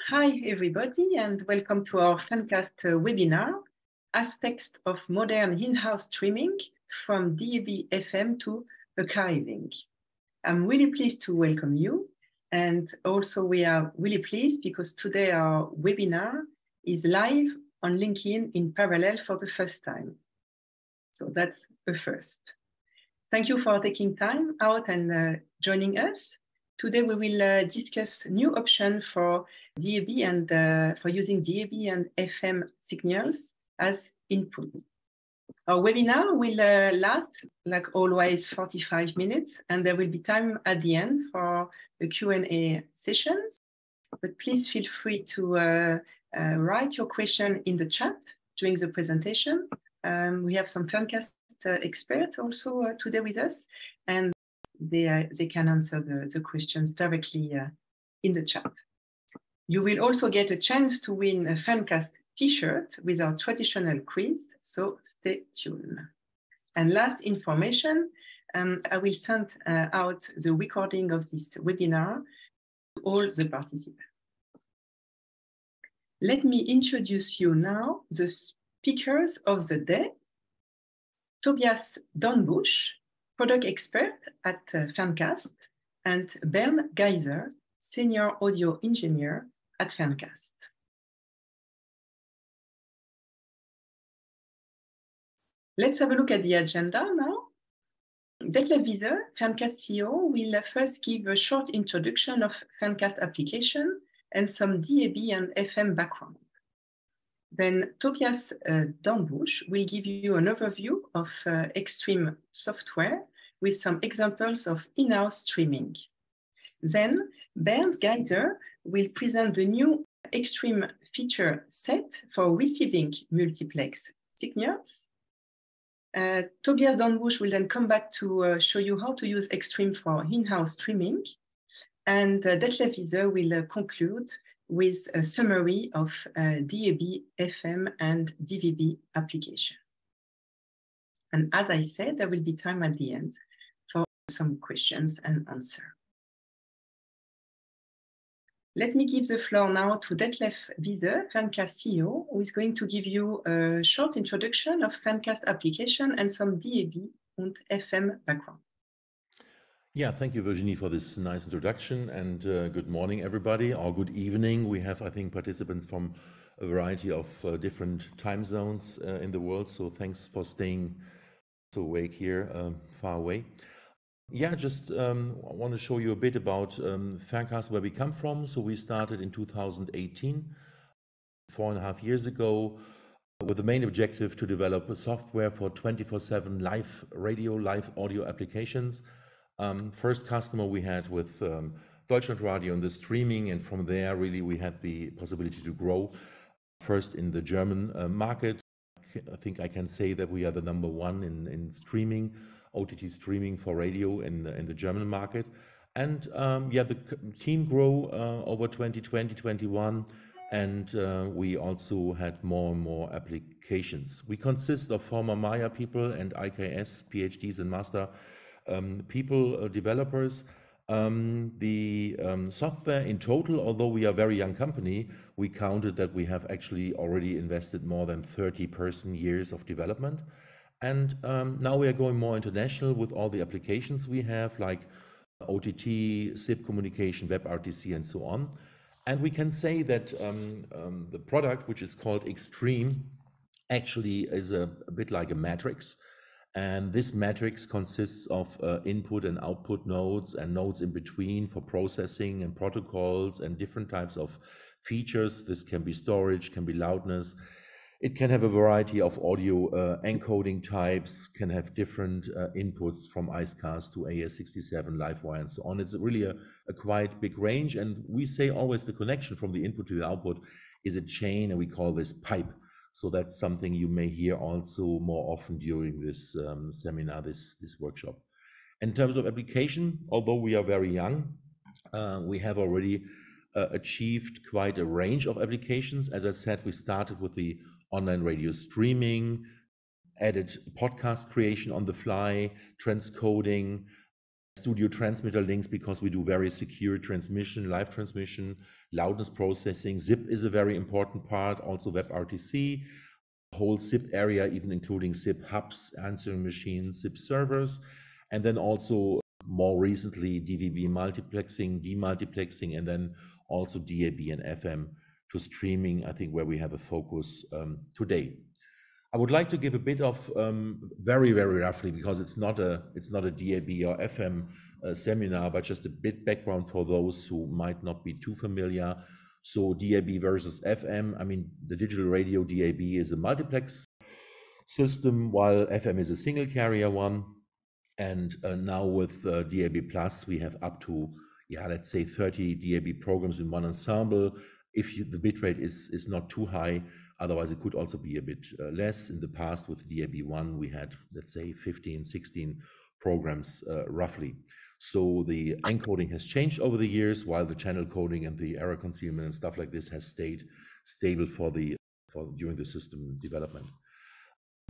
Hi, everybody, and welcome to our Ferncast uh, webinar, Aspects of Modern In-House Streaming from DAB FM to Archiving. I'm really pleased to welcome you. And also we are really pleased because today our webinar is live on LinkedIn in parallel for the first time. So that's a first. Thank you for taking time out and uh, joining us. Today we will uh, discuss new option for DAB and uh, for using DAB and FM signals as input. Our webinar will uh, last, like always, 45 minutes, and there will be time at the end for the Q&A sessions. But please feel free to uh, uh, write your question in the chat during the presentation. Um, we have some Ferncast uh, experts also today with us, and they, uh, they can answer the, the questions directly uh, in the chat. You will also get a chance to win a Ferncast t-shirt with our traditional quiz, so stay tuned. And last information, um, I will send uh, out the recording of this webinar to all the participants. Let me introduce you now the speakers of the day. Tobias Dornbusch, product expert at uh, Ferncast, and Bernd Geiser, senior audio engineer at Ferncast. Let's have a look at the agenda now. Detlef Wiese, Ferncast CEO, will first give a short introduction of Ferncast application and some DAB and FM background. Then Tobias uh, Dornbusch will give you an overview of uh, aixtream software with some examples of in-house streaming. Then Bernd Geiser will present the new aixtream feature set for receiving multiplex signals. Uh, Tobias Dornbusch will then come back to uh, show you how to use aixtream for in-house streaming. And uh, Detlef Wiese will uh, conclude with a summary of uh, DAB, FM, and DVB application. And as I said, there will be time at the end for some questions and answer. Let me give the floor now to Detlef Wiese, Ferncast CEO, who is going to give you a short introduction of Ferncast application and some DAB and FM background. Yeah, thank you, Virginie, for this nice introduction. And uh, good morning, everybody, or good evening. We have, I think, participants from a variety of uh, different time zones uh, in the world. So thanks for staying so awake here, um, far away. Yeah, just um, want to show you a bit about um, Ferncast, where we come from. So we started in 2018, four and a half years ago, with the main objective to develop software for 24/7 live radio, live audio applications first customer we had with um, Deutschlandradio and the streaming, and from there, really, we had the possibility to grow first in the German uh, market. I think I can say that we are the number one in, in streaming, OTT streaming for radio in, in the German market. And um, yeah, the team grew uh, over 2020, 21, and uh, we also had more and more applications. We consist of former Mayah people and IKS, PhDs and master um, people, uh, developers. Um, the um, software in total, although we are a very young company, we counted that we have actually already invested more than 30 person years of development. And um, now we are going more international with all the applications we have, like OTT, SIP communication, WebRTC, and so on. And we can say that um, um, the product, which is called aixtream, actually is a, a bit like a matrix. And this matrix consists of uh, input and output nodes and nodes in between for processing and protocols and different types of features. This can be storage, can be loudness. It can have a variety of audio uh, encoding types, can have different uh, inputs from IceCast to AES67, LiveWire, and so on. It's really a, a quite big range. And we say always the connection from the input to the output is a chain, and we call this pipe. So that's something you may hear also more often during this um, seminar, this, this workshop. In terms of application, although we are very young, uh, we have already uh, achieved quite a range of applications. As I said, we started with the online radio streaming, added podcast creation on the fly, transcoding, studio transmitter links because we do very secure transmission, live transmission, loudness processing. SIP is a very important part, also WebRTC, whole SIP area, even including SIP hubs, answering machines, SIP servers, and then also more recently DVB multiplexing, demultiplexing, and then also DAB and FM to streaming, I think where we have a focus um, today. I would like to give a bit of um, very, very roughly because it's not a it's not a DAB or FM uh, seminar, but just a bit background for those who might not be too familiar. So DAB versus FM. I mean, the digital radio DAB is a multiplex system, while FM is a single carrier one. And uh, now with uh, DAB Plus, we have up to yeah, let's say 30 DAB programs in one ensemble. If you, the bitrate is is not too high, Otherwise, it could also be a bit uh, less. In the past, with DAB1, we had, let's say, 15, 16 programs uh, roughly. So the encoding has changed over the years, while the channel coding and the error concealment and stuff like this has stayed stable for the for during the system development.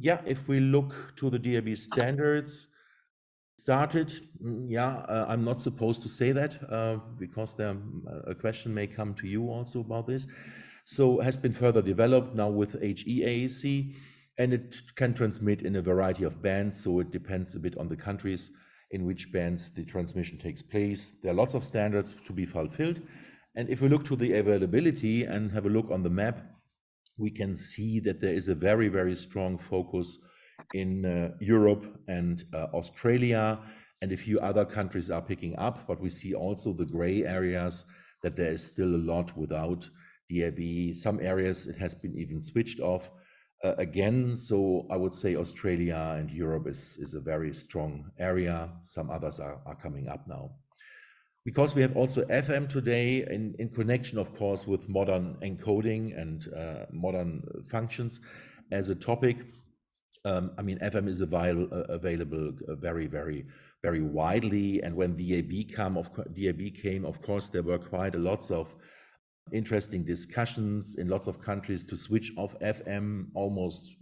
Yeah, if we look to the DAB standards, started. Mm, yeah, uh, I'm not supposed to say that uh, because there, uh, a question may come to you also about this. So has been further developed now with HEAAC, and it can transmit in a variety of bands. So it depends a bit on the countries in which bands the transmission takes place. There are lots of standards to be fulfilled. And if we look to the availability and have a look on the map, we can see that there is a very, very strong focus in uh, Europe and uh, Australia, and a few other countries are picking up. But we see also the gray areas that there is still a lot without DAB. Some areas it has been even switched off uh, again. So I would say Australia and Europe is, is a very strong area. Some others are, are coming up now. Because we have also FM today in, in connection, of course, with modern encoding and uh, modern functions as a topic. Um, I mean, FM is avail uh, available uh, very, very, very widely. And when DAB, come, of, DAB came, of course, there were quite a lots of interesting discussions in lots of countries to switch off FM almost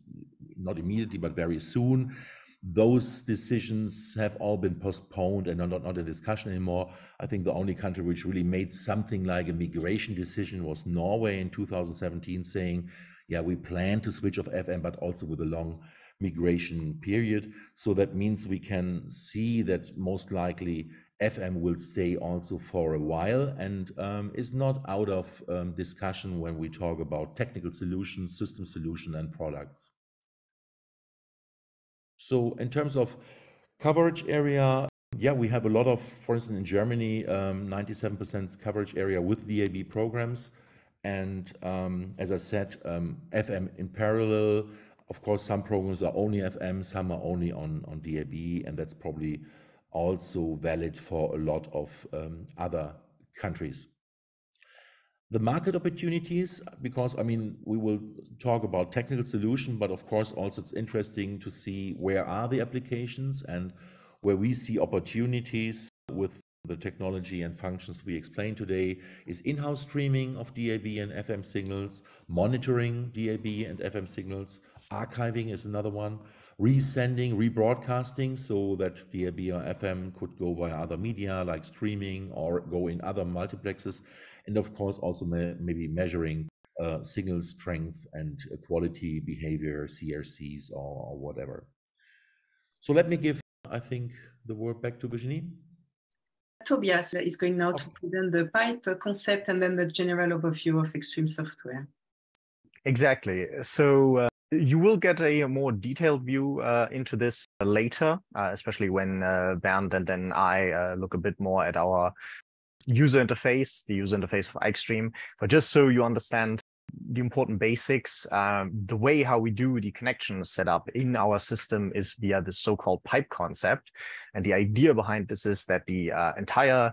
not immediately, but very soon. Those decisions have all been postponed and are not, not a discussion anymore. I think the only country which really made something like a migration decision was Norway in 2017, saying, yeah, we plan to switch off FM, but also with a long migration period. So that means we can see that most likely FM will stay also for a while and um, is not out of um, discussion when we talk about technical solutions, system solution, and products. So in terms of coverage area, yeah, we have a lot of, for instance, in Germany, 97% um, coverage area with DAB programs. And um, as I said, um, FM in parallel. Of course, some programs are only FM, some are only on, on DAB, and that's probably also valid for a lot of um, other countries. The market opportunities, because I mean, we will talk about technical solution, but of course also it's interesting to see where are the applications and where we see opportunities with the technology and functions we explained today is in-house streaming of DAB and FM signals, monitoring DAB and FM signals, archiving is another one, resending, rebroadcasting so that DAB or FM could go via other media like streaming or go in other multiplexes. And of course, also maybe measuring uh, signal strength and quality behavior, CRCs or, or, whatever. So let me give, I think, the word back to Virginie. Tobias is going now okay. to present the pipe concept and then the general overview of aixtream software. Exactly. So uh, you will get a more detailed view uh, into this later, uh, especially when uh, Bernd and then I uh, look a bit more at our user interface, the user interface for aixtream. But just so you understand the important basics, um, the way how we do the connection setup in our system is via the so-called pipe concept. And the idea behind this is that the uh, entire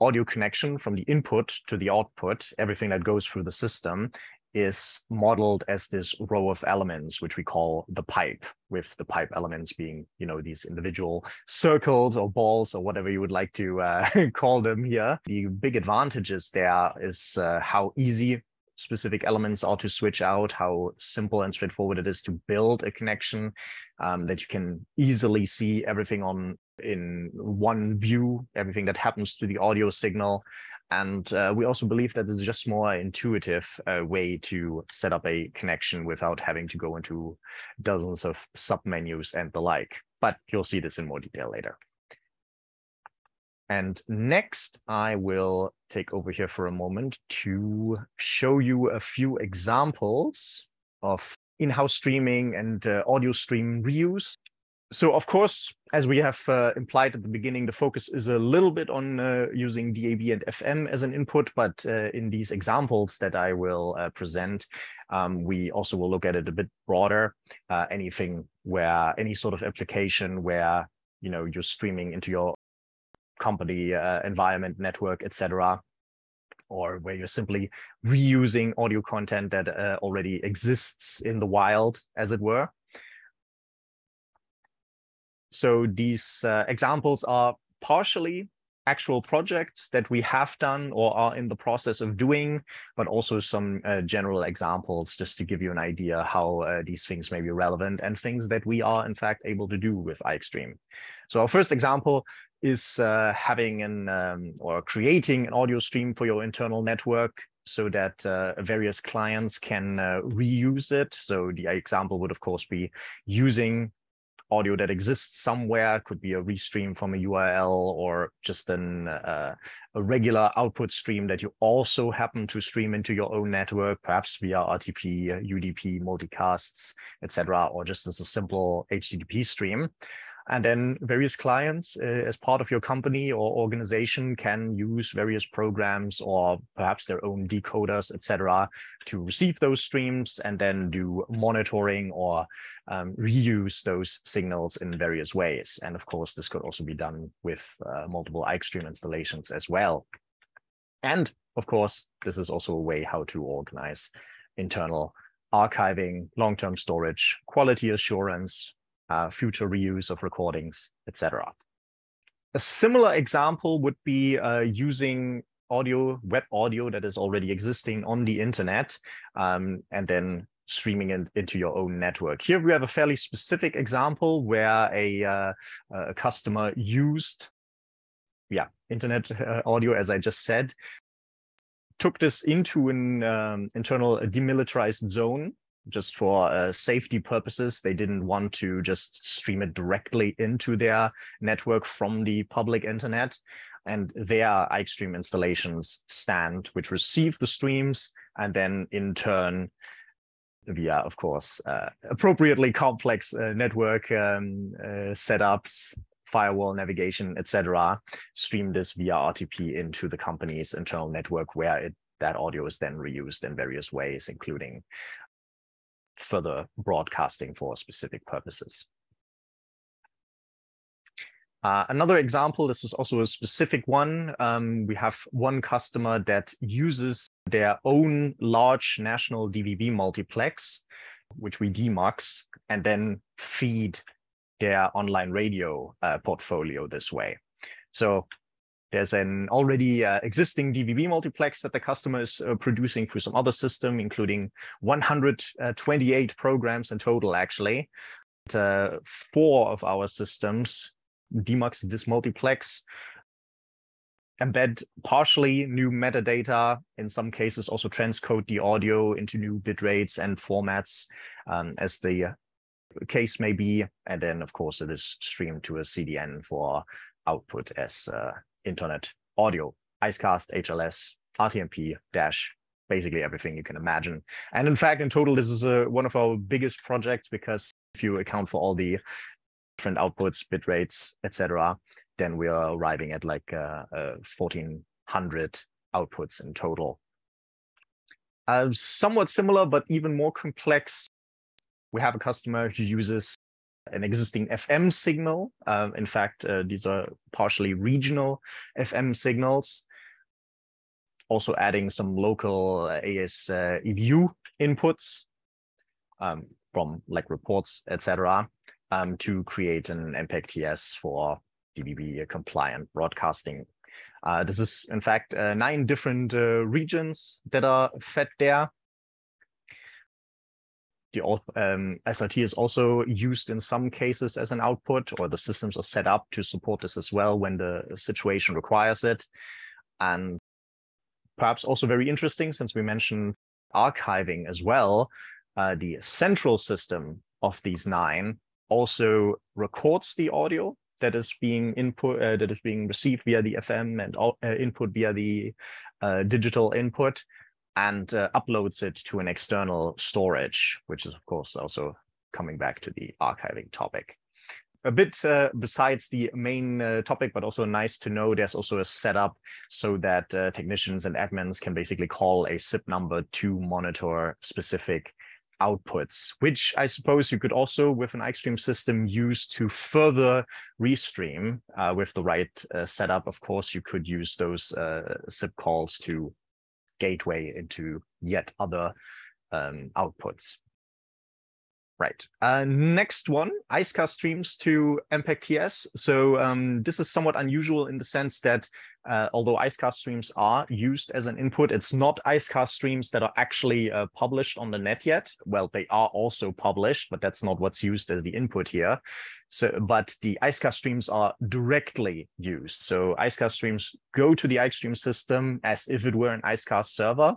audio connection from the input to the output, everything that goes through the system is modeled as this row of elements, which we call the pipe, with the pipe elements being, you know, these individual circles or balls or whatever you would like to uh, call them here. The big advantages there is uh, how easy specific elements are to switch out, how simple and straightforward it is to build a connection, um, that you can easily see everything on in one view, everything that happens to the audio signal. And uh, we also believe that it's just more intuitive uh, way to set up a connection without having to go into dozens of submenus and the like. But you'll see this in more detail later. And next, I will take over here for a moment to show you a few examples of in-house streaming and uh, audio stream reuse. So of course, as we have uh, implied at the beginning, the focus is a little bit on uh, using DAB and FM as an input, but uh, in these examples that I will uh, present, um, we also will look at it a bit broader, uh, anything where any sort of application where you know you're streaming into your company environment, network, etc or where you're simply reusing audio content that uh, already exists in the wild, as it were. So these uh, examples are partially actual projects that we have done or are in the process of doing, but also some uh, general examples just to give you an idea how uh, these things may be relevant and things that we are in fact able to do with aixtream. So our first example is uh, having an um, or creating an audio stream for your internal network so that uh, various clients can uh, reuse it. So the example would, of course, be using audio that exists somewhere, could be a restream from a URL or just an, uh, a regular output stream that you also happen to stream into your own network, perhaps via RTP, UDP, multicasts, etc., or just as a simple HTTP stream. And then various clients uh, as part of your company or organization can use various programs or perhaps their own decoders, etc., to receive those streams and then do monitoring or um, reuse those signals in various ways. And of course, this could also be done with uh, multiple aixtream installations as well. And of course, this is also a way how to organize internal archiving, long-term storage, quality assurance, uh, future reuse of recordings, etc. A similar example would be uh, using audio, web audio that is already existing on the internet, um, and then streaming it into your own network. Here we have a fairly specific example where a, uh, a customer used, yeah, internet uh, audio, as I just said, took this into an um, internal demilitarized zone just for uh, safety purposes. They didn't want to just stream it directly into their network from the public internet. And their aixtream installations stand, which receive the streams and then in turn, via, of course, uh, appropriately complex uh, network um, uh, setups, firewall navigation, etc., stream this via RTP into the company's internal network where it that audio is then reused in various ways, including further broadcasting for specific purposes. Uh, another example, this is also a specific one. Um, we have one customer that uses their own large national DVB multiplex, which we demux, and then feed their online radio uh, portfolio this way. So there's an already uh, existing DVB multiplex that the customer is uh, producing through some other system, including 128 programs in total, actually. Uh, four of our systems demux this multiplex, embed partially new metadata, in some cases also transcode the audio into new bit rates and formats um, as the case may be. And then, of course, it is streamed to a CDN for output as uh, internet audio, Icecast, HLS, RTMP, Dash, basically everything you can imagine. And in fact, in total, this is uh, one of our biggest projects because if you account for all the different outputs, bit rates, etc., then we are arriving at like uh, uh, 1400 outputs in total. Uh, somewhat similar, but even more complex. We have a customer who uses an existing FM signal. Um, in fact, uh, these are partially regional FM signals. Also adding some local uh, AES uh, EBU inputs um, from like reports, etc., um, to create an MPEG-TS for DVB compliant broadcasting. Uh, this is, in fact, nine different regions that are fed there the um, SRT is also used in some cases as an output, or the systems are set up to support this as well when the situation requires it. And perhaps also very interesting, since we mentioned archiving as well, uh, the central system of these nine also records the audio that is being input uh, that is being received via the FM and uh, input via the uh, digital input and uh, uploads it to an external storage, which is of course also coming back to the archiving topic. A bit uh, besides the main uh, topic, but also nice to know there's also a setup so that technicians and admins can basically call a SIP number to monitor specific outputs, which I suppose you could also, with an aixtream system, use to further restream uh, with the right uh, setup. Of course, you could use those uh, SIP calls to gateway into yet other um, outputs. Right. Uh, next one, IceCast streams to MPEG-TS. So um, this is somewhat unusual in the sense that uh, although IceCast streams are used as an input, it's not IceCast streams that are actually uh, published on the net yet. Well, they are also published, but that's not what's used as the input here. So, but the IceCast streams are directly used. So IceCast streams go to the aixtream system as if it were an IceCast server.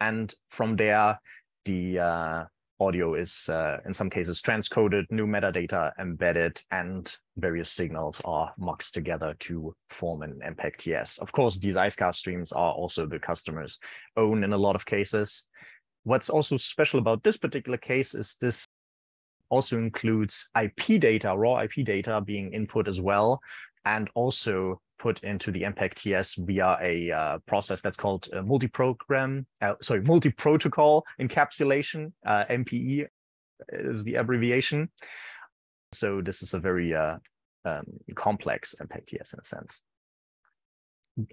And from there, the uh, audio is uh, in some cases transcoded, new metadata embedded, and various signals are muxed together to form an MPEG-TS. Of course, these IceCast streams are also the customer's own in a lot of cases. What's also special about this particular case is this also includes IP data, raw IP data being input as well, and also put into the MPEG-TS via a uh, process that's called uh, multi-program, uh, sorry, multi-protocol encapsulation, uh, MPE is the abbreviation. So this is a very uh, um, complex MPEG-TS in a sense.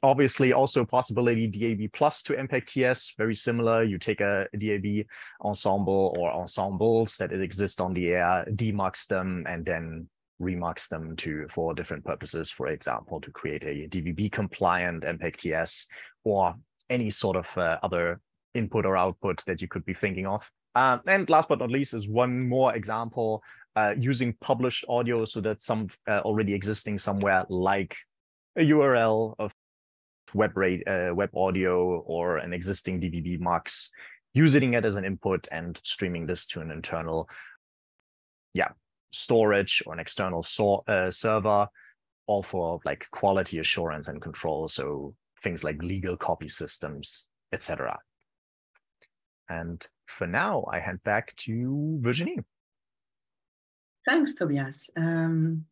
Obviously, also possibility DAB plus to MPEG-TS, very similar. You take a DAB ensemble or ensembles that exist on the air, demux them, and then remux them to for different purposes, for example, to create a DVB compliant MPEG-TS or any sort of uh, other input or output that you could be thinking of. Uh, and last but not least is one more example uh, using published audio so that some uh, already existing somewhere like a URL of web rate, uh, web audio or an existing DVB mux, using it as an input and streaming this to an internal yeah storage or an external so, uh, server, all for like quality assurance and control. So things like legal copy systems, etc. And for now, I hand back to Virginie. Thanks, Tobias. Um,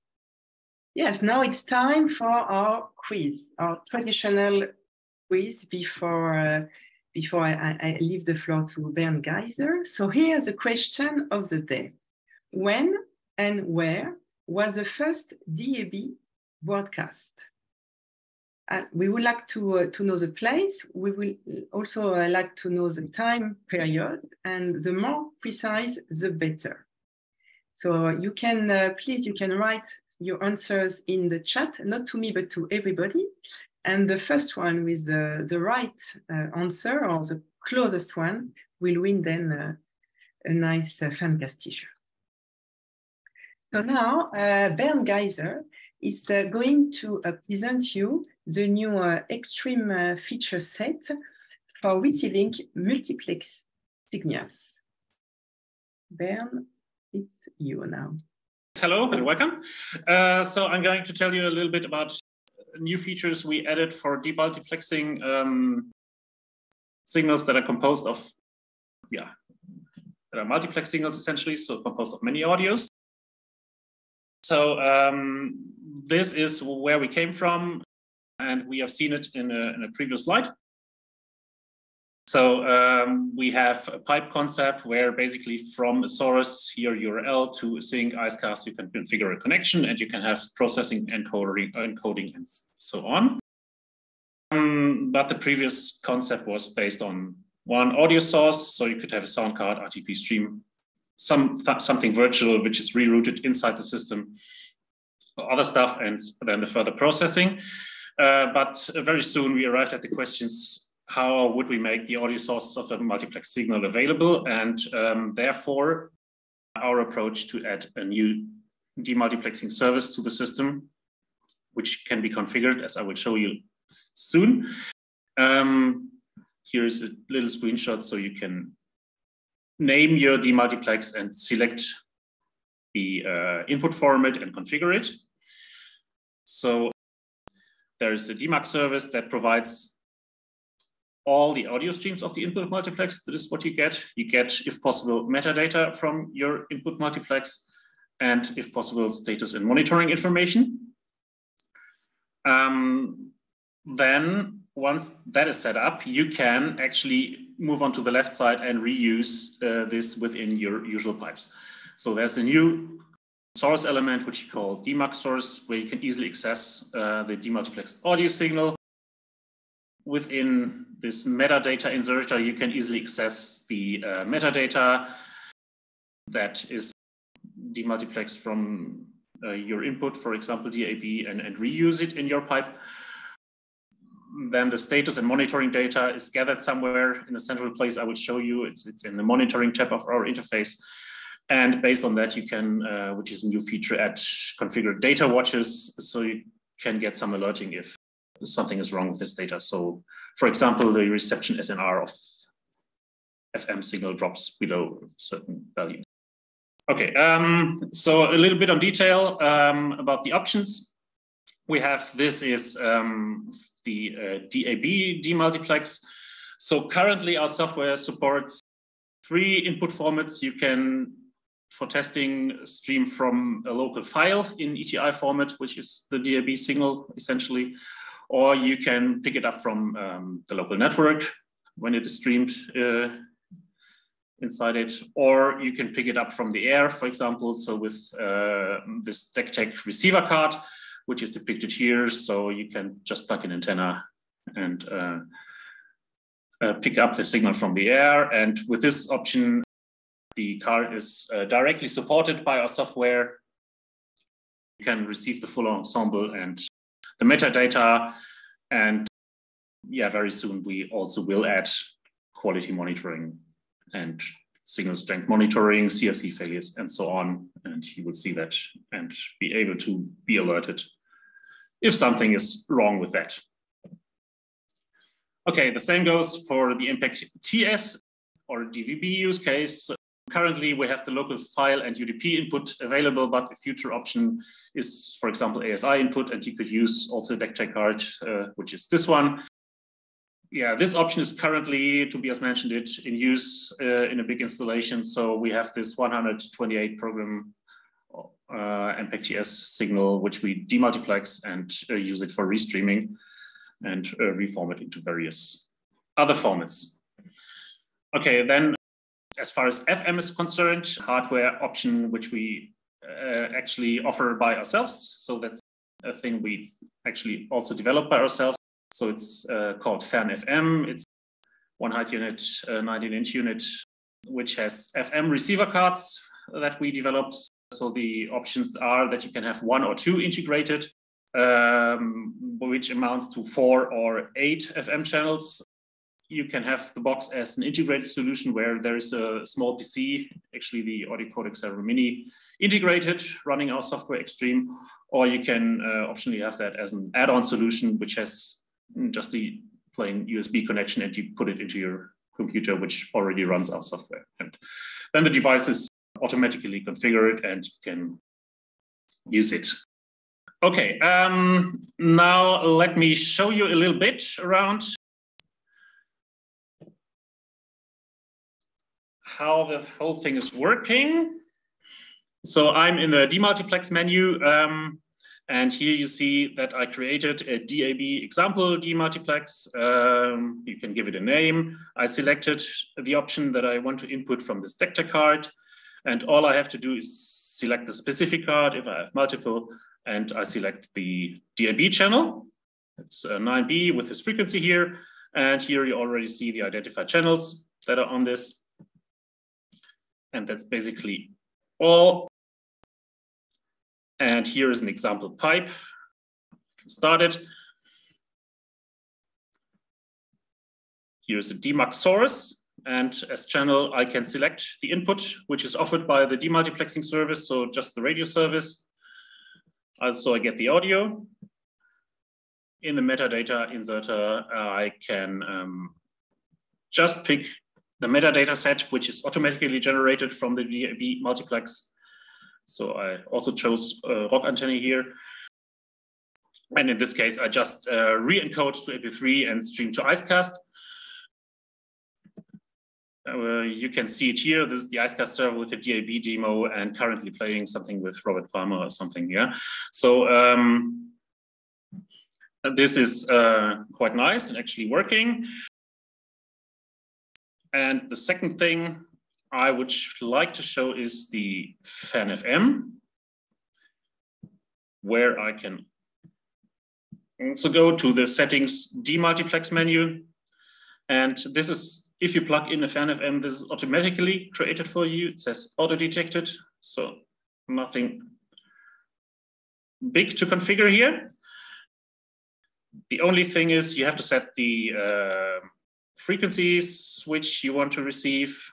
yes, now it's time for our quiz, our traditional quiz before uh, before I, I, leave the floor to Bernd Geiser. So here's the question of the day. When and where was the first DAB broadcast? And we would like to, uh, to know the place. We will also uh, like to know the time period, and the more precise, the better. So you can, uh, please, you can write your answers in the chat, not to me, but to everybody. And the first one with the, the right uh, answer or the closest one will win then uh, a nice uh, Ferncast t-shirt. So now uh, Bernd Geiser is uh, going to uh, present you the new aixtream feature set for receiving multiplex signals. Bernd, it's you now. Hello and welcome. Uh, so I'm going to tell you a little bit about new features we added for demultiplexing um, signals that are composed of, yeah, that are multiplex signals essentially, so composed of many audios. So um, this is where we came from, and we have seen it in a, in a previous slide. So um, we have a pipe concept where basically from a source, here URL to a sink IceCast, you can configure a connection and you can have processing, encoding, encoding and so on. Um, but the previous concept was based on one audio source. So you could have a sound card, RTP stream, some something virtual which is rerouted inside the system, other stuff, and then the further processing. Uh, but very soon we arrived at the questions how would we make the audio sources of a multiplex signal available? And um, therefore, our approach to add a new demultiplexing service to the system, which can be configured, as I will show you soon. Um, here's a little screenshot so you can name your demultiplex and select the uh, input format and configure it. So there's a DMUX service that provides all the audio streams of the input multiplex. That is what you get. You get, if possible, metadata from your input multiplex and, if possible, status and monitoring information. Um, then once that is set up, you can actually move on to the left side and reuse uh, this within your usual pipes. So there's a new source element, which you call DMUX source, where you can easily access uh, the demultiplexed audio signal. Within this metadata inserter, you can easily access the uh, metadata that is demultiplexed from uh, your input, for example, DAB, and, and reuse it in your pipe then the status and monitoring data is gathered somewhere in a central place. I will show you. It's, it's in the monitoring tab of our interface. And based on that, you can, uh, which is a new feature, add configure data watches so you can get some alerting if something is wrong with this data. So, for example, the reception SNR of FM signal drops below a certain value. Okay, um, so a little bit on detail um, about the options we have this is um, the uh, DAB demultiplex. So currently our software supports three input formats. You can, for testing, stream from a local file in ETI format, which is the DAB signal essentially, or you can pick it up from um, the local network when it is streamed uh, inside it, or you can pick it up from the air, for example. So with uh, this DekTec receiver card, which is depicted here. So you can just plug an antenna and uh, uh, pick up the signal from the air. And with this option, the car is uh, directly supported by our software. You can receive the full ensemble and the metadata. And yeah, very soon we also will add quality monitoring and signal strength monitoring, CRC failures, and so on. And you will see that and be able to be alerted if something is wrong with that. Okay, the same goes for the impact TS or DVB use case. Currently, we have the local file and UDP input available, but a future option is, for example, ASI input, and you could use also DekTec card, uh, which is this one. Yeah, this option is currently, Tobias mentioned it, in use uh, in a big installation. So we have this 128 program uh, MPEG-TS signal, which we demultiplex and uh, use it for restreaming and uh, reformat into various other formats. Okay, then as far as FM is concerned, hardware option which we uh, actually offer by ourselves. So that's a thing we actually also developed by ourselves. So it's uh, called Fern FM. It's one height unit, uh, 19 inch unit, which has FM receiver cards that we developed so the options are that you can have one or two integrated, um, which amounts to four or eight FM channels. You can have the box as an integrated solution where there is a small PC, actually the Audio Codec Server Mini integrated running our software aixtream, or you can uh, optionally have that as an add-on solution, which has just the plain USB connection and you put it into your computer, which already runs our software. And then the device is automatically configure it and you can use it. Okay, um, now let me show you a little bit around how the whole thing is working. So I'm in the demultiplex menu, um, and here you see that I created a DAB example demultiplex. Um, you can give it a name. I selected the option that I want to input from this DekTec card. And all I have to do is select the specific card if I have multiple, and I select the DAB channel. It's uh, a 9B with this frequency here. And here you already see the identified channels that are on this. And that's basically all. And here is an example pipe. Start it. here's a DMUX source. And as channel, I can select the input, which is offered by the demultiplexing service, so just the radio service. Also, I get the audio. In the metadata inserter, I can um, just pick the metadata set, which is automatically generated from the DAB multiplex. So I also chose a Rock Antenne here. And in this case, I just uh, re-encode to AP3 and stream to IceCast. Uh, you can see it here. This is the IceCast server with a DAB demo and currently playing something with Robert Palmer or something. Yeah. So um, this is uh, quite nice and actually working. And the second thing I would like to show is the Fern FM, where I can also go to the settings demultiplex menu. And this is if you plug in a Fern FM, this is automatically created for you. It says auto detected, so nothing big to configure here. The only thing is you have to set the uh, frequencies which you want to receive.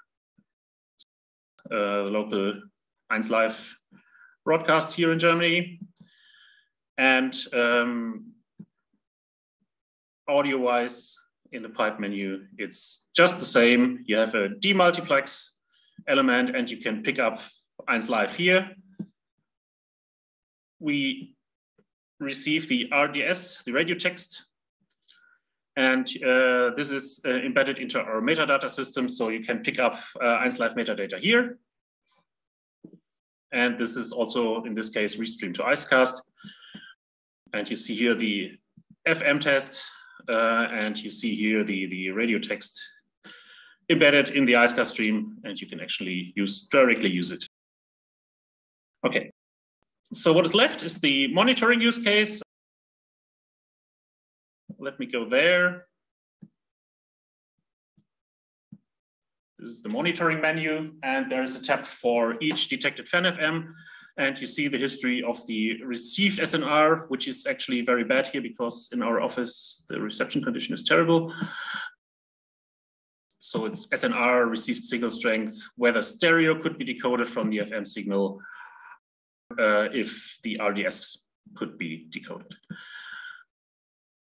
Uh, local 1 Live broadcast here in Germany. And um, audio-wise, in the pipe menu, it's just the same. You have a demultiplex element and you can pick up 1 Live here. We receive the RDS, the radio text, and uh, this is uh, embedded into our metadata system. So you can pick up uh, 1 Live metadata here. And this is also, in this case, restreamed to IceCast. And you see here the FM test Uh, and you see here the, the radio text embedded in the IceCast stream, and you can actually use directly use it. Okay, so what is left is the monitoring use case. Let me go there. This is the monitoring menu, and there is a tab for each detected Fern FM and you see the history of the received SNR, which is actually very bad here because in our office, the reception condition is terrible. So it's SNR received signal strength, whether stereo could be decoded from the FM signal uh, if the RDS could be decoded.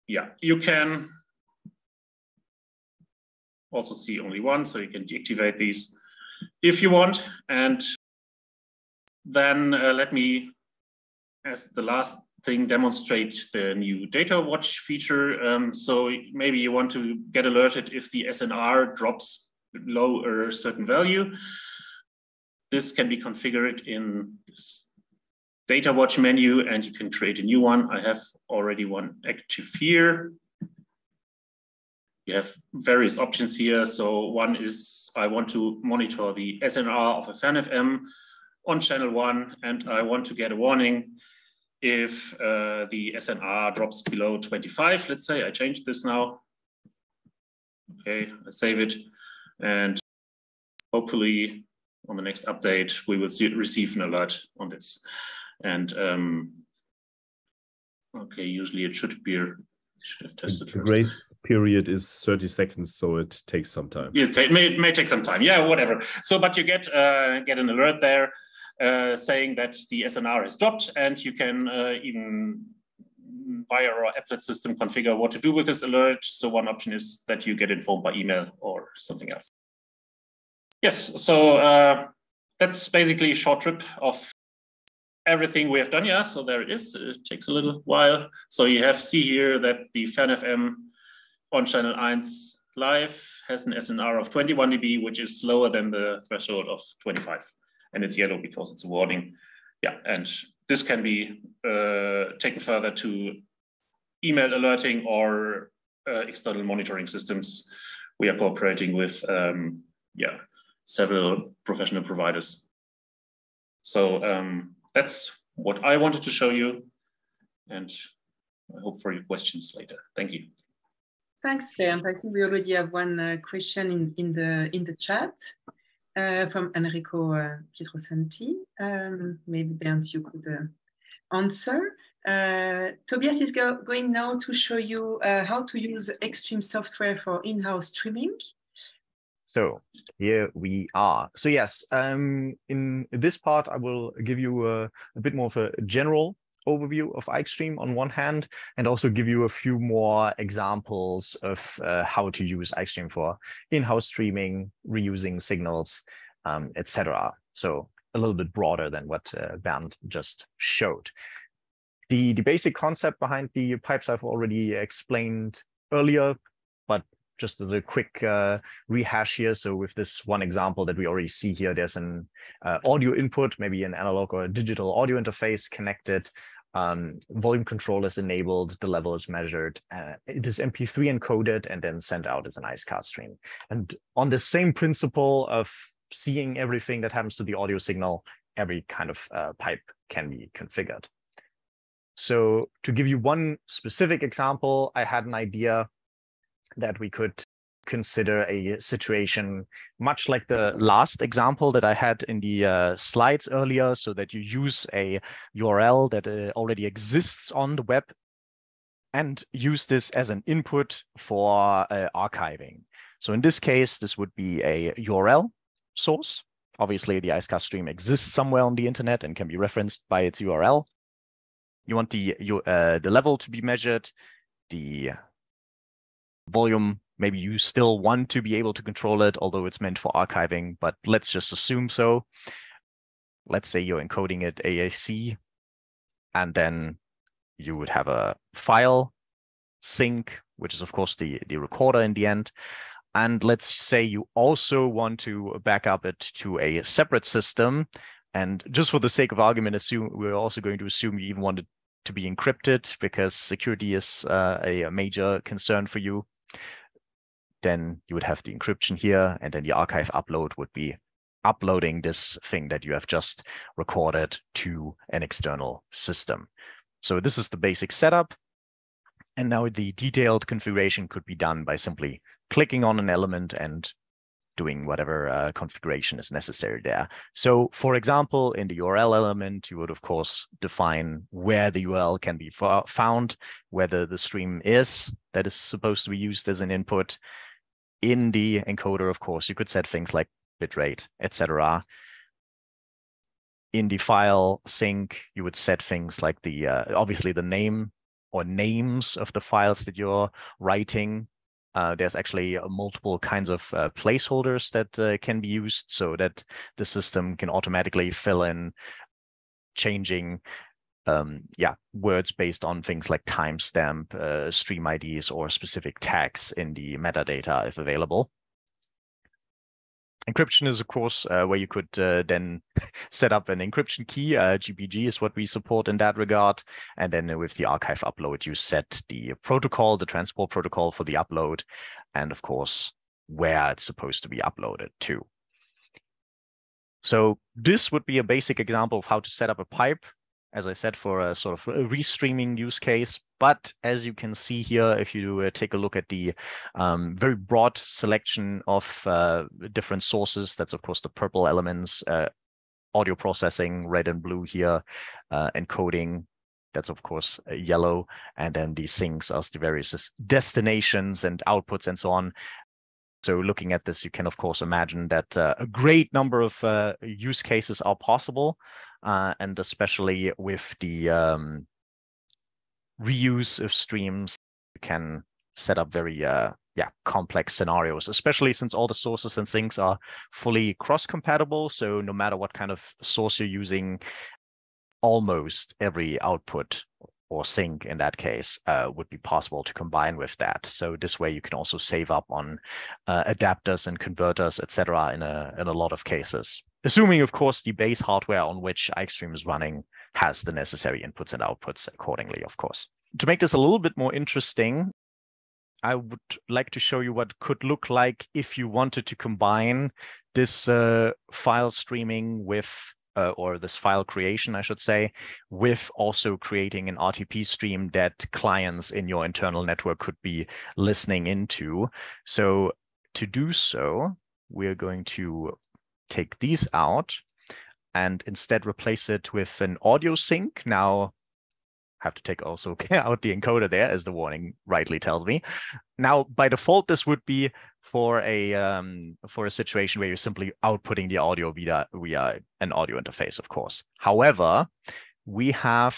Yeah, you can also see only one, so you can deactivate these if you want. And then uh, let me, as the last thing, demonstrate the new data watch feature. Um, so maybe you want to get alerted if the SNR drops below a certain value. This can be configured in this data watch menu and you can create a new one. I have already one active here. You have various options here. So one is I want to monitor the SNR of a Fern FM on channel one, and I want to get a warning if uh, the SNR drops below 25, let's say, I change this now. Okay, I save it. And hopefully on the next update, we will see, receive an alert on this. And um, okay, usually it should appear should have tested the grace period is 30 seconds, so it takes some time. It may, may take some time. Yeah, whatever. So, but you get uh, get an alert there saying that the SNR is dropped and you can uh, even via our applet system configure what to do with this alert. So one option is that you get informed by email or something else. Yes, so uh, that's basically a short trip of everything we have done. Yeah, so there it is. It takes a little while. So you have see here that the Fern FM on channel 1 live has an SNR of 21 dB, which is lower than the threshold of 25 and it's yellow because it's a warning. Yeah, and this can be uh, taken further to email alerting or uh, external monitoring systems. We are cooperating with um, yeah several professional providers. So um, that's what I wanted to show you, and I hope for your questions later. Thank you. Thanks, Bernd. I think we already have one uh, question in, in the in the chat uh, from Enrico uh, Pietrosanti. Um, maybe Bernd, you could uh, answer. Uh, Tobias is go going now to show you uh, how to use aixtream software for in-house streaming. So here we are. So yes, um, in this part, I will give you a, a bit more of a general overview of aixtream on one hand, and also give you a few more examples of uh, how to use aixtream for in-house streaming, reusing signals, um, etc. So a little bit broader than what uh, Bernd just showed. The, the basic concept behind the pipes I've already explained earlier, but just as a quick uh, rehash here. So with this one example that we already see here, there's an uh, audio input, maybe an analog or a digital audio interface connected. Um, volume control is enabled, the level is measured, uh, it is MP3 encoded and then sent out as an IceCast stream. And on the same principle of seeing everything that happens to the audio signal, every kind of uh, pipe can be configured. So to give you one specific example, I had an idea that we could consider a situation much like the last example that I had in the uh, slides earlier, so that you use a URL that uh, already exists on the web and use this as an input for uh, archiving. So in this case, this would be a URL source. Obviously, the IceCast stream exists somewhere on the internet and can be referenced by its URL. You want the, uh, the level to be measured, the volume, maybe you still want to be able to control it, although it's meant for archiving, but let's just assume so. Let's say you're encoding it AAC, and then you would have a file sink, which is of course the, the recorder in the end. And let's say you also want to back up it to a separate system. And just for the sake of argument, assume we're also going to assume you even want it to be encrypted because security is uh, a, a major concern for you. Then you would have the encryption here, and then the archive upload would be uploading this thing that you have just recorded to an external system. So this is the basic setup. And now the detailed configuration could be done by simply clicking on an element and doing whatever uh, configuration is necessary there. So for example, in the URL element, you would of course define where the URL can be found, whether the stream is that is supposed to be used as an input. In the encoder, of course, you could set things like bitrate, etc. In the file sink, you would set things like the, uh, obviously the name or names of the files that you're writing uh, there's actually uh, multiple kinds of uh, placeholders that uh, can be used so that the system can automatically fill in changing um, yeah, words based on things like timestamp, uh, stream IDs, or specific tags in the metadata if available. Encryption is, of course, uh, where you could uh, then set up an encryption key. Uh, GPG is what we support in that regard. And then with the archive upload, you set the protocol, the transport protocol for the upload, and of course, where it's supposed to be uploaded to. So this would be a basic example of how to set up a pipe as I said, for a sort of a restreaming use case. But as you can see here, if you uh, take a look at the um, very broad selection of uh, different sources, that's of course the purple elements, uh, audio processing, red and blue here, uh, encoding, that's of course uh, yellow, and then these things are the various destinations and outputs and so on. So looking at this, you can of course imagine that uh, a great number of use cases are possible uh, and especially with the um, reuse of streams, you can set up very uh, yeah complex scenarios, especially since all the sources and things are fully cross-compatible. So no matter what kind of source you're using, almost every output or sink in that case uh, would be possible to combine with that. So this way you can also save up on uh, adapters and converters, etc. in a in a lot of cases assuming, of course, the base hardware on which aixtream is running has the necessary inputs and outputs accordingly, of course. To make this a little bit more interesting, I would like to show you what could look like if you wanted to combine this uh, file streaming with, uh, or this file creation, I should say, with also creating an RTP stream that clients in your internal network could be listening into. So to do so, we're going to take these out and instead replace it with an audio sink. Now, have to take also out the encoder there, as the warning rightly tells me. Now, by default, this would be for a um, for a situation where you're simply outputting the audio via via an audio interface, of course. However, we have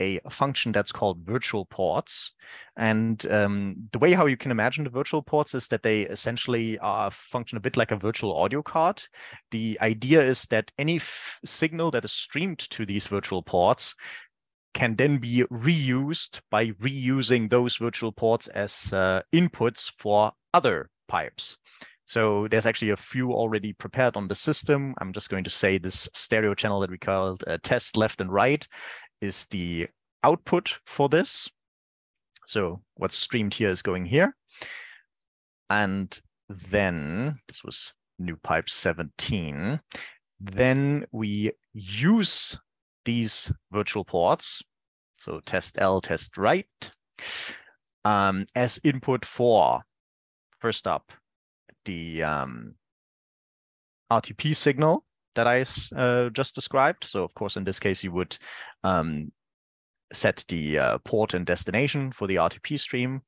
a function that's called virtual ports. And um, the way how you can imagine the virtual ports is that they essentially uh, function a bit like a virtual audio card. The idea is that any signal that is streamed to these virtual ports can then be reused by reusing those virtual ports as uh, inputs for other pipes. So there's actually a few already prepared on the system. I'm just going to say this stereo channel that we called uh, test left and right is the output for this. So what's streamed here is going here. And then this was new pipe 17. Then we use these virtual ports, so test L, test right, um, as input for, first up, the um, RTP signal that I uh, just described. So of course, in this case, you would um, set the uh, port and destination for the RTP stream.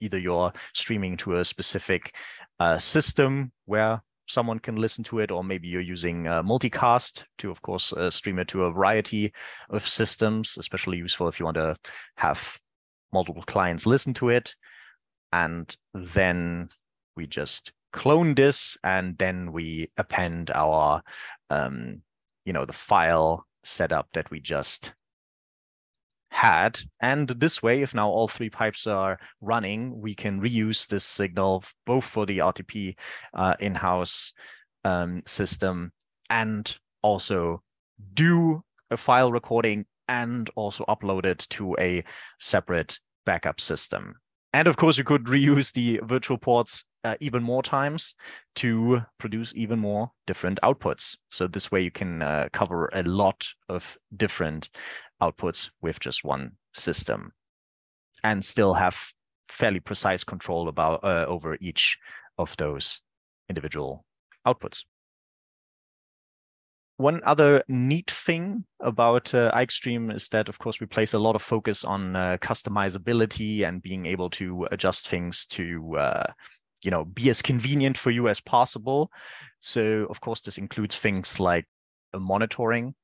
Either you're streaming to a specific uh, system where someone can listen to it, or maybe you're using uh, multicast to, of course, uh, stream it to a variety of systems, especially useful if you want to have multiple clients listen to it. And then we just clone this, and then we append our, um, you know, the file setup that we just had. And this way, if now all three pipes are running, we can reuse this signal both for the RTP uh, in-house um, system and also do a file recording and also upload it to a separate backup system. And of course, you could reuse the virtual ports uh, even more times to produce even more different outputs. So this way you can uh, cover a lot of different outputs with just one system and still have fairly precise control about uh, over each of those individual outputs. One other neat thing about uh, aixtream is that, of course, we place a lot of focus on uh, customizability and being able to adjust things to, uh, you know, be as convenient for you as possible. So, of course, this includes things like monitoring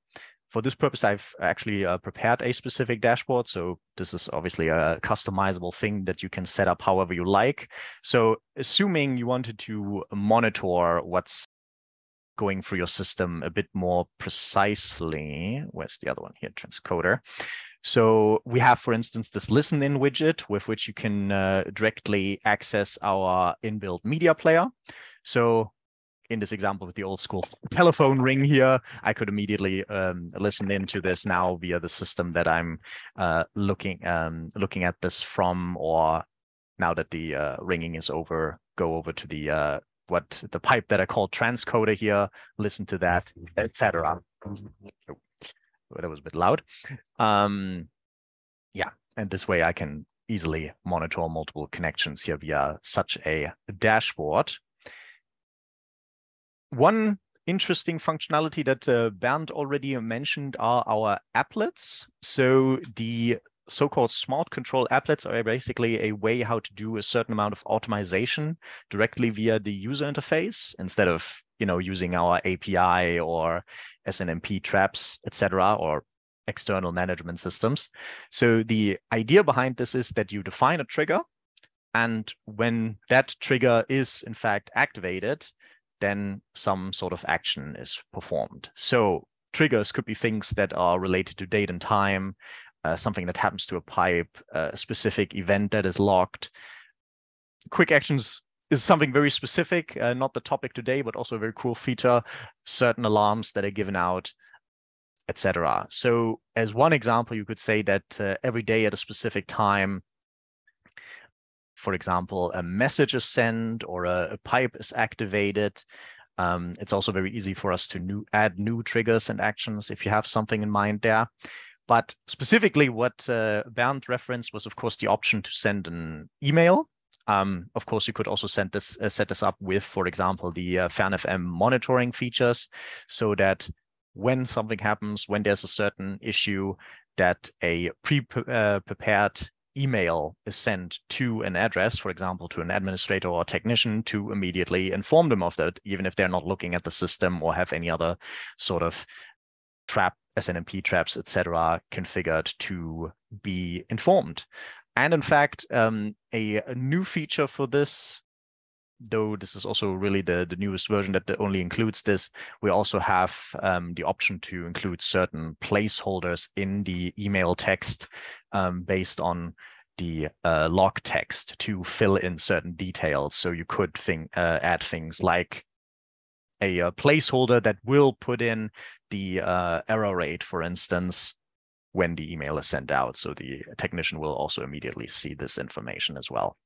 for this purpose, I've actually uh, prepared a specific dashboard. So this is obviously a customizable thing that you can set up however you like. So assuming you wanted to monitor what's going through your system a bit more precisely, where's the other one here, transcoder. So we have, for instance, this listen in widget with which you can uh, directly access our inbuilt media player. So in this example with the old school telephone ring here, I could immediately um, listen into this now via the system that I'm uh, looking um, looking at this from, or now that the uh, ringing is over, go over to the uh, what the pipe that I call transcoder here, listen to that, etc. That was a bit loud. Um, yeah, and this way I can easily monitor multiple connections here via such a dashboard. One interesting functionality that uh, Bernd already mentioned are our applets. So the so-called smart control applets are basically a way how to do a certain amount of optimization directly via the user interface instead of you know using our API or SNMP traps, etc., or external management systems. So the idea behind this is that you define a trigger, and when that trigger is in fact activated, then some sort of action is performed. So triggers could be things that are related to date and time, uh, something that happens to a pipe, a specific event that is logged. Quick actions is something very specific, uh, not the topic today, but also a very cool feature, certain alarms that are given out, etc. So as one example, you could say that uh, every day at a specific time, for example, a message is sent or a, a pipe is activated. Um, it's also very easy for us to new, add new triggers and actions if you have something in mind there. But specifically, what uh, Bernd referenced was, of course, the option to send an email. Um, of course, you could also this, uh, set this up with, for example, the uh, FernFM monitoring features, so that when something happens, when there's a certain issue, that a pre-prepared uh, email is sent to an address, for example, to an administrator or technician to immediately inform them of that, even if they're not looking at the system or have any other sort of trap, SNMP traps, etc., configured to be informed. And in fact, um, a, a, new feature for this, though this is also really the, the newest version that only includes this, we also have um, the option to include certain placeholders in the email text um, based on the uh, log text to fill in certain details. So you could think, uh, add things like a, a, placeholder that will put in the uh, error rate, for instance, when the email is sent out. So the technician will also immediately see this information as well.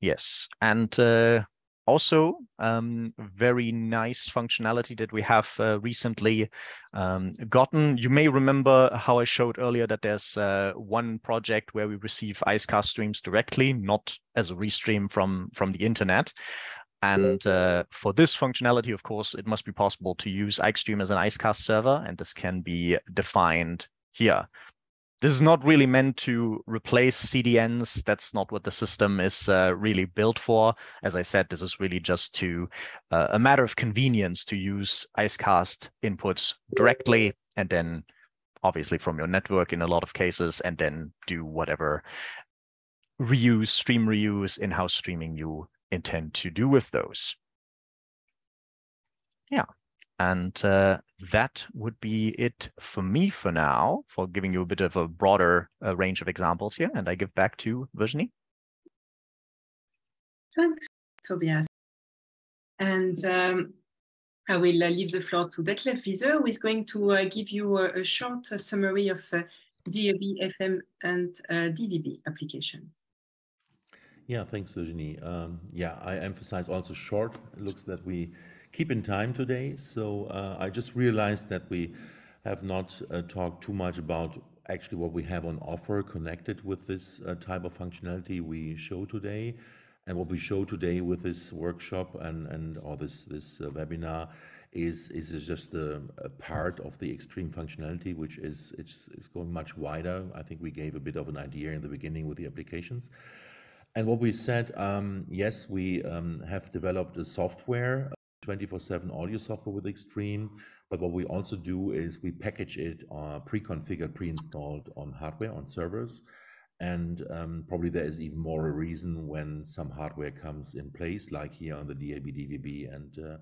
Yes, and uh, also um, very nice functionality that we have uh, recently um, gotten. You may remember how I showed earlier that there's uh, one project where we receive IceCast streams directly, not as a restream from, from the internet. And uh, for this functionality, of course, it must be possible to use aixtream as an IceCast server, and this can be defined here. This is not really meant to replace CDNs. That's not what the system is uh, really built for. As I said, this is really just to uh, a matter of convenience to use IceCast inputs directly and then obviously from your network in a lot of cases, and then do whatever reuse, stream reuse, in-house streaming you intend to do with those. Yeah, and uh, that would be it for me for now, for giving you a bit of a broader uh, range of examples here. And I give back to Virginie. Thanks, Tobias. And um, I will uh, leave the floor to Detlef Wiese, who is going to uh, give you a, a short uh, summary of uh, DAB, FM, and DVB applications. Yeah, thanks, Virginie. Um, yeah, I emphasize also short looks that we keep in time today. So uh, I just realized that we have not uh, talked too much about actually what we have on offer connected with this uh, type of functionality we show today. And what we show today with this workshop and, and or this, this uh, webinar is, is just a, a, part of the aixtream functionality, which is it's, it's going much wider. I think we gave a bit of an idea in the beginning with the applications. And what we said, um, yes, we um, have developed a software, 24/7 audio software with aixtream, but what we also do is we package it uh, pre-configured, pre-installed on hardware on servers, and um, probably there is even more a reason when some hardware comes in place, like here on the DAB, DVB, and uh,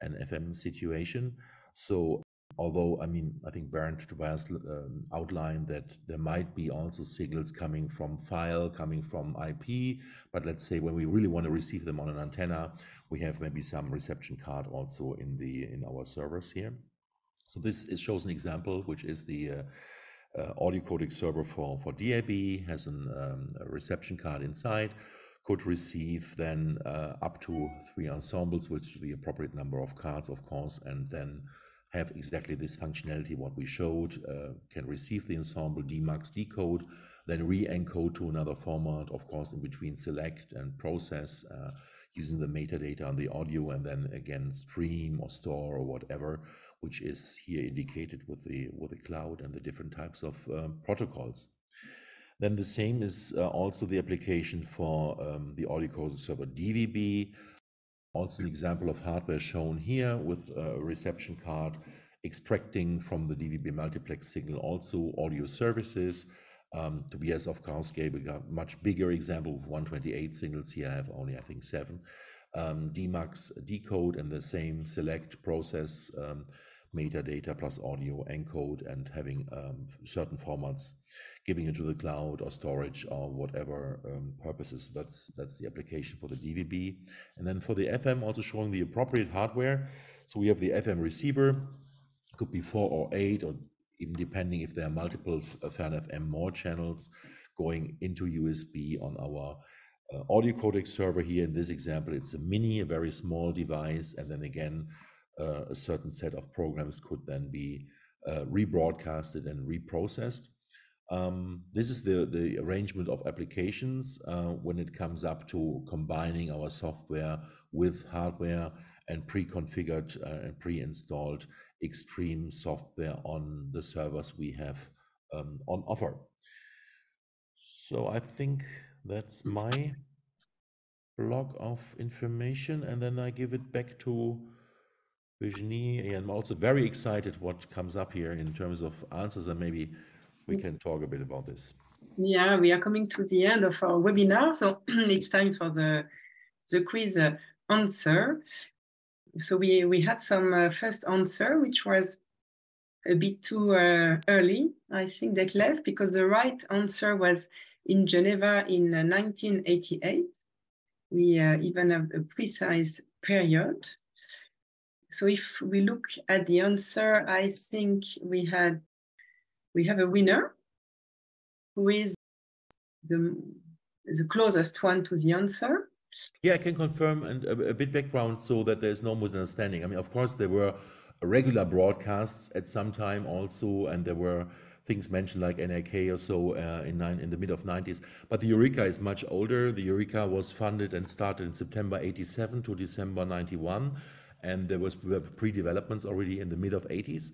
an FM situation. So although I mean I think Bernd Tobias um, outlined that there might be also signals coming from file, coming from IP, but let's say when we really want to receive them on an antenna, we have maybe some reception card also in the in our servers here. So this is, shows an example, which is the uh, uh, audio codec server for for DAB has an, um, a reception card inside could receive then uh, up to three ensembles with the appropriate number of cards, of course, and then have exactly this functionality, what we showed, uh, can receive the ensemble, demux, decode, then re-encode to another format, of course, in between select and process, uh, using the metadata on the audio, and then again stream or store or whatever, which is here indicated with the with the cloud and the different types of um, protocols. Then the same is uh, also the application for um, the audio codec server DVB, also an example of hardware shown here with a reception card extracting from the DVB multiplex signal also audio services. Um, Tobias, of course, gave a much bigger example of 128 signals. Here I have only, I think, seven. Um, demux decode and the same select process um, metadata plus audio encode and having um, certain formats giving it to the cloud or storage or whatever um, purposes. That's that's the application for the DVB. And then for the FM, also showing the appropriate hardware. So we have the FM receiver, could be four or eight, or even depending if there are multiple uh, Fern FM more channels going into USB on our uh, audio codec server here. In this example, it's a mini, a very small device, and then again, uh, a certain set of programs could then be uh, rebroadcasted and reprocessed. Um, this is the, the arrangement of applications uh, when it comes up to combining our software with hardware and pre-configured uh, and pre-installed aixtream software on the servers we have um, on offer. So I think that's my block of information, and then I give it back to Virginie. I'm also very excited what comes up here in terms of answers, and maybe we can talk a bit about this. Yeah, we are coming to the end of our webinar, so it's time for the the quiz uh, answer. So we we had some uh, first answer, which was a bit too uh, early, I think, Detlef because the right answer was in Geneva in 1988. Uh, we uh, even have a precise period. So if we look at the answer, I think we had we have a winner who is the, the closest one to the answer. Yeah, I can confirm and a, a bit background so that there's no misunderstanding. I mean, of course, there were regular broadcasts at some time also, and there were things mentioned like NRK or so uh, in, nine, in the mid of 90s. But the Eureka is much older. The Eureka was funded and started in September 87 to December 91, and there was pre-developments already in the mid of 80s.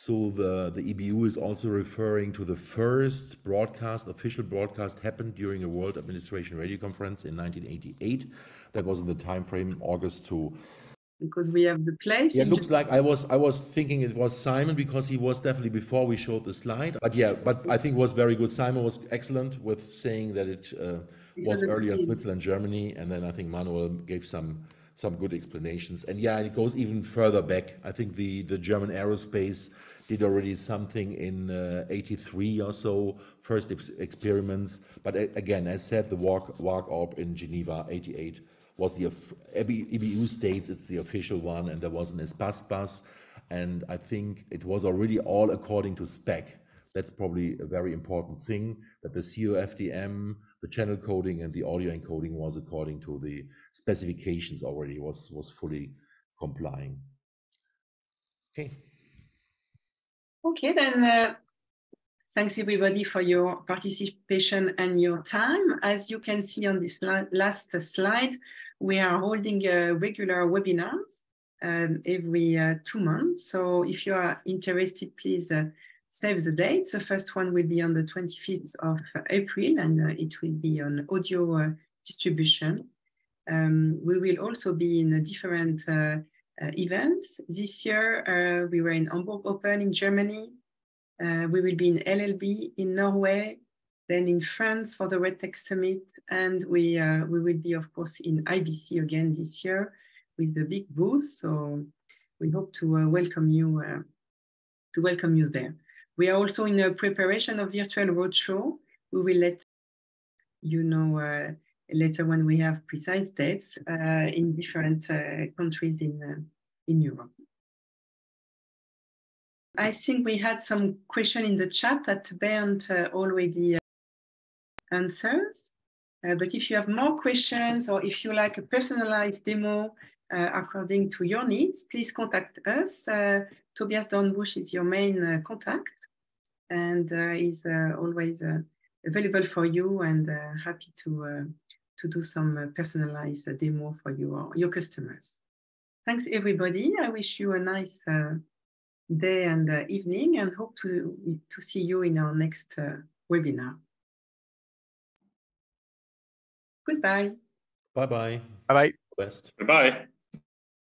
So the, the EBU is also referring to the first broadcast, official broadcast happened during a World Administration Radio Conference in 1988. That was in the time frame August to because we have the place. Yeah, it looks like I was I was thinking it was Simon because he was definitely before we showed the slide. But yeah, but I think it was very good. Simon was excellent with saying that it uh, was earlier in Switzerland, Germany, and then I think Manuel gave some some good explanations. And yeah, it goes even further back. I think the the German aerospace did already something in uh, 83 or so, first ex experiments. But again, as said, the walk, walk up in Geneva, 88 was the EBU states it's the official one, and there was an Espace bus, and I think it was already all according to spec. That's probably a very important thing that the COFDM, the channel coding, and the audio encoding was according to the specifications already was was fully complying. Okay. Okay, then. Uh... Thanks everybody for your participation and your time. As you can see on this last slide, we are holding regular webinars um, every uh, two months. So if you are interested, please uh, save the date. The first one will be on the 25th of April and uh, it will be on audio uh, distribution. Um, we will also be in a different events. This year, we were in Hamburg Open in Germany. we will be in LLB in Norway, then in France for the Red Tech Summit, and we uh, we will be of course in IBC again this year with the big booth. So we hope to uh, welcome you uh, to welcome you there. We are also in a preparation of virtual roadshow. We will let you know uh, later when we have precise dates uh, in different uh, countries in in Europe. I think we had some question in the chat that Bernd already answers. Uh, but if you have more questions or if you like a personalized demo uh, according to your needs, please contact us. Uh, Tobias Dornbusch is your main uh, contact and uh, is uh, always available for you and happy to, to do some uh, personalized uh, demo for your, your customers. Thanks everybody. I wish you a nice uh, day and evening and hope to, to see you in our next webinar. Goodbye. Bye bye. Bye bye. West. Goodbye.